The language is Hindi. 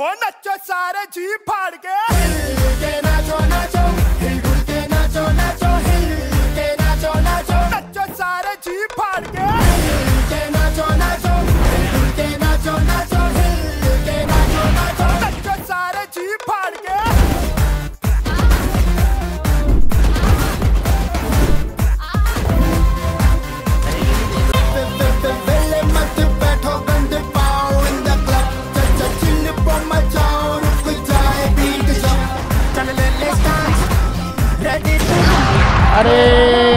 हो नचो सारे जी फाड़ के। あれ